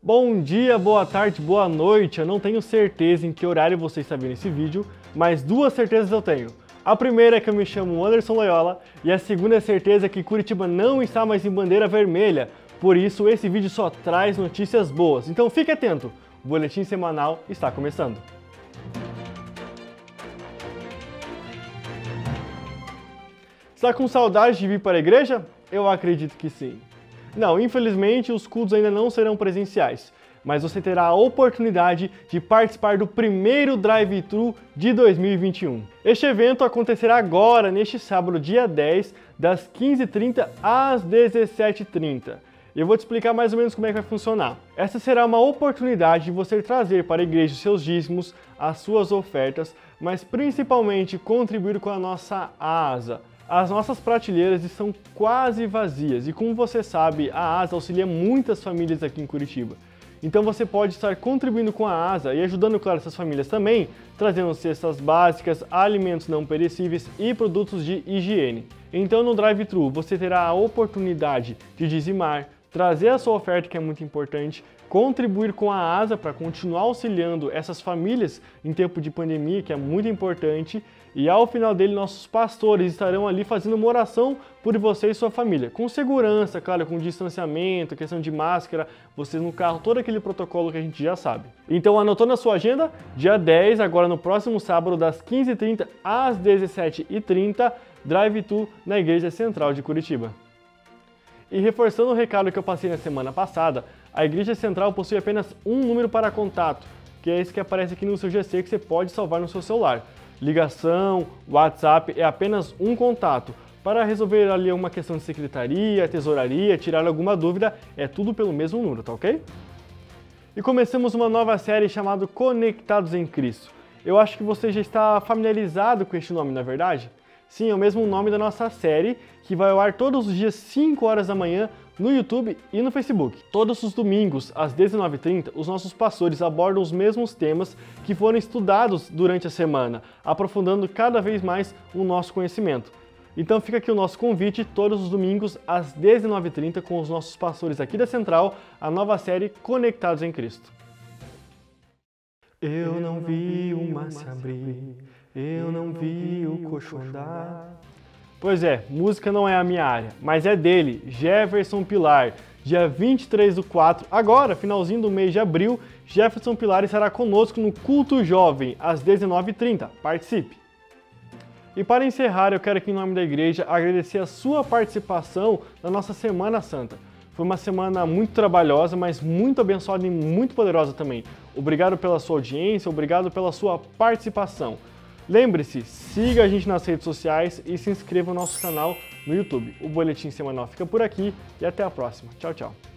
Bom dia, boa tarde, boa noite. Eu não tenho certeza em que horário você está vendo esse vídeo, mas duas certezas eu tenho. A primeira é que eu me chamo Anderson Loyola e a segunda é certeza que Curitiba não está mais em bandeira vermelha. Por isso, esse vídeo só traz notícias boas. Então fique atento, o boletim semanal está começando. Está com saudade de vir para a igreja? Eu acredito que sim. Não, infelizmente os cultos ainda não serão presenciais, mas você terá a oportunidade de participar do primeiro drive-thru de 2021. Este evento acontecerá agora, neste sábado, dia 10, das 15h30 às 17h30. Eu vou te explicar mais ou menos como é que vai funcionar. Essa será uma oportunidade de você trazer para a igreja os seus dízimos, as suas ofertas, mas principalmente contribuir com a nossa asa, as nossas prateleiras estão quase vazias e como você sabe, a ASA auxilia muitas famílias aqui em Curitiba. Então você pode estar contribuindo com a ASA e ajudando, claro, essas famílias também, trazendo cestas básicas, alimentos não perecíveis e produtos de higiene. Então no drive-thru você terá a oportunidade de dizimar, trazer a sua oferta que é muito importante, contribuir com a ASA para continuar auxiliando essas famílias em tempo de pandemia, que é muito importante, e ao final dele, nossos pastores estarão ali fazendo uma oração por você e sua família. Com segurança, claro, com distanciamento, questão de máscara, vocês no carro, todo aquele protocolo que a gente já sabe. Então, anotou na sua agenda? Dia 10, agora no próximo sábado, das 15h30 às 17h30, Drive-Thru na Igreja Central de Curitiba. E reforçando o recado que eu passei na semana passada, a Igreja Central possui apenas um número para contato, que é esse que aparece aqui no seu GC que você pode salvar no seu celular ligação, WhatsApp é apenas um contato. Para resolver ali uma questão de secretaria, tesouraria, tirar alguma dúvida, é tudo pelo mesmo número, tá ok? E começamos uma nova série chamada Conectados em Cristo. Eu acho que você já está familiarizado com este nome, na é verdade? Sim, é o mesmo nome da nossa série, que vai ao ar todos os dias 5 horas da manhã no YouTube e no Facebook. Todos os domingos, às 19h30, os nossos pastores abordam os mesmos temas que foram estudados durante a semana, aprofundando cada vez mais o nosso conhecimento. Então fica aqui o nosso convite todos os domingos às 19h30 com os nossos pastores aqui da Central, a nova série Conectados em Cristo. Eu não vi o mar se abrir, eu não vi o coxo andar. Pois é, música não é a minha área, mas é dele, Jefferson Pilar. Dia 23 do 4, agora, finalzinho do mês de abril, Jefferson Pilar estará conosco no Culto Jovem, às 19h30. Participe! E para encerrar, eu quero aqui em nome da igreja agradecer a sua participação na nossa Semana Santa. Foi uma semana muito trabalhosa, mas muito abençoada e muito poderosa também. Obrigado pela sua audiência, obrigado pela sua participação. Lembre-se, siga a gente nas redes sociais e se inscreva no nosso canal no YouTube. O Boletim Semanal fica por aqui e até a próxima. Tchau, tchau.